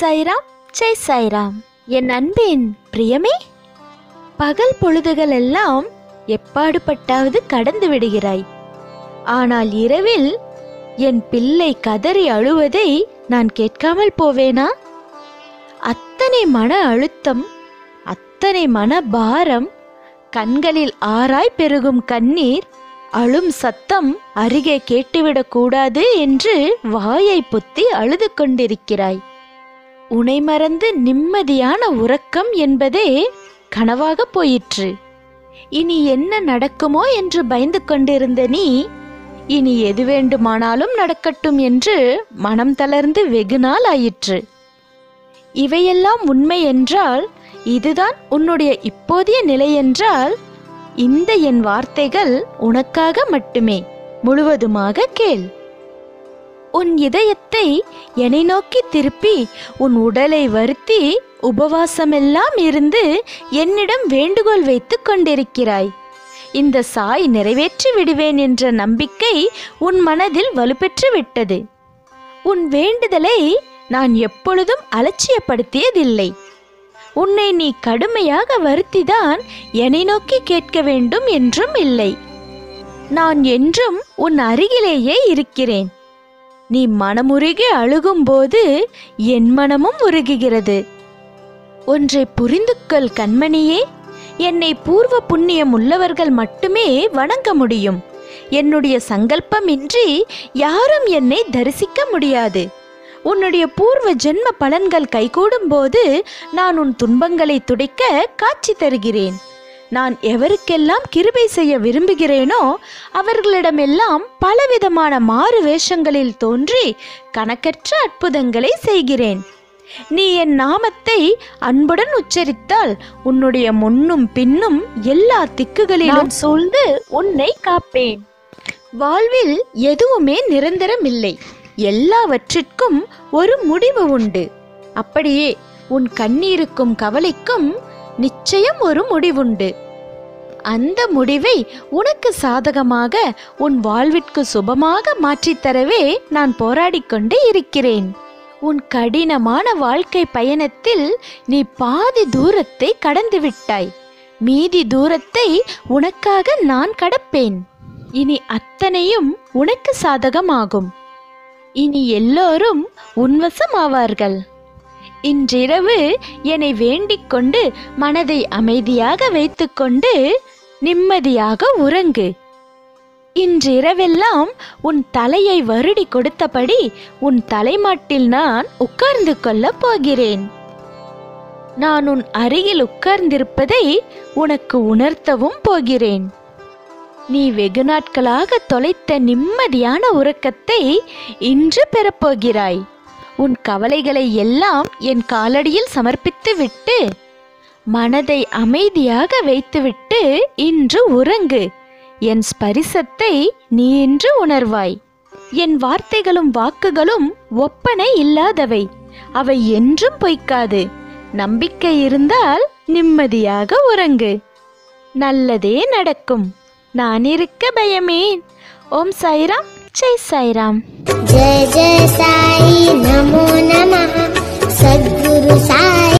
சாய்ராம் ஜெய் சாய்ராம். என் அன்பின் பிரியமே பகல் பொழுதுகள் எல்லாம் எப்பாடுபட்டாவது கடந்து விடுகிறாய். ஆனால் இரவில் என் பிள்ளை கதறி அழுவதை நான் கேட்காமல் போவேனா? அத்தனை மன அழுத்தம் அத்தனை மன பாரம் கண்களில் ஆராய் பெருகும் கண்ணீர் அழும் சத்தம் அருகே கேட்டுவிடக்கூடாது என்று வாயை புத்தி அழுது கொண்டிருக்கிறாய். உனை மறந்து நிம்மதியான உறக்கம் என்பதே கனவாக போயிற்று. இனி என்ன நடக்குமோ என்று பயந்து கொண்டிருந்த நீ இனி எது வேண்டுமானாலும் நடக்கட்டும் என்று மனம் தளர்ந்து வெகு நாள் ஆயிற்று. இவையெல்லாம் உண்மை என்றால் இதுதான் உன்னுடைய இப்போதைய நிலை என்றால் இந்த என் வார்த்தைகள் உனக்காக மட்டுமே முழுவதுமாக கேள். உன் இதயத்தை என்னை நோக்கி திருப்பி உன் உடலை வருத்தி உபவாசமெல்லாம் இருந்து என்னிடம் வேண்டுகோள் வைத்துக் கொண்டிருக்கிறாய். இந்த சாய் நிறைவேற்றி விடுவேன் என்ற நம்பிக்கை உன் மனதில் வலுப்பெற்று விட்டது. உன் வேண்டுதலை நான் எப்பொழுதும் அலட்சியப்படுத்தியதில்லை. உன்னை நீ கடுமையாக வருத்திதான் என்னை நோக்கி கேட்க வேண்டும் என்றும் இல்லை. நான் என்றும் உன் அருகிலேயே இருக்கிறேன். நீ மனமுருகி அழுகும்போது என் மனமும் உருகுகிறது. ஒன்றை புரிந்துக்கொள் கண்மணியே என்னை பூர்வ புண்ணியம் உள்ளவர்கள் மட்டுமே வணங்க முடியும். என்னுடைய சங்கல்பமின்றி யாரும் என்னை தரிசிக்க முடியாது. உன்னுடைய பூர்வ ஜென்ம பலன்கள் கைகூடும் போது நான் உன் துன்பங்களை துடைக்க காட்சி தருகிறேன். நான் எவருக்கெல்லாம் கிருபை செய்ய விரும்புகிறேனோ அவர்களிடமெல்லாம் பலவிதமான மாறு வேஷங்களில் தோன்றி கணக்கற்ற அற்புதங்களை செய்கிறேன். நீ என் நாமத்தை அன்புடன் உச்சரித்தால் உன்னுடைய முன்னும் பின்னும் எல்லா திக்குகளிலும் சூழ்ந்து உன்னை காப்பேன். வாழ்வில் எதுவுமே நிரந்தரமில்லை. எல்லாவற்றிற்கும் ஒரு முடிவு உண்டு. அப்படியே உன் கண்ணீருக்கும் கவலைக்கும் நிச்சயம் ஒரு முடிவுண்டு. அந்த முடிவை உனக்கு சாதகமாக உன் வாழ்விற்கு சுபமாக மாற்றித்தரவே நான் போராடிக்கொண்டு இருக்கிறேன். உன் கடினமான வாழ்க்கை பயணத்தில் நீ பாதி தூரத்தை கடந்துவிட்டாய் மீதி தூரத்தை உனக்காக நான் கடப்பேன். இனி அத்தனையும் உனக்கு சாதகமாகும். இனி எல்லோரும் உன்வசமாவார்கள். இன்றிரவு என்னை வேண்டிக் கொண்டு மனதை அமைதியாக வைத்துக்கொண்டு நிம்மதியாக உறங்கு. இன்றிரவெல்லாம் உன் தலையை வருடி கொடுத்தபடி உன் தலைமாட்டில் நான் உட்கார்ந்து கொள்ளப் போகிறேன். நான் உன் அருகில் உட்கார்ந்திருப்பதை உனக்கு உணர்த்தவும் போகிறேன். நீ வெகு நாட்களாக தொலைத்த நிம்மதியான உறக்கத்தை இன்று பெறப்போகிறாய். உன் கவலைகளை எல்லாம் என் காலடியில் சமர்ப்பித்து விட்டு மனதை அமைதியாக வைத்துவிட்டு இன்று உறங்கு. என் ஸ்பரிசத்தை நீ இன்று உணர்வாய். என் வார்த்தைகளும் வாக்குகளும் ஒப்பனை இல்லாதவை. அவை என்றும் பொய்க்காது. நம்பிக்கை இருந்தால் நிம்மதியாக உறங்கு. நல்லதே நடக்கும். நான் இருக்க பயமேன். ஓம் சாய்ராம். ஜெய் சாய்ராம். जय जय साई नमो नमः। सद्गुरु साई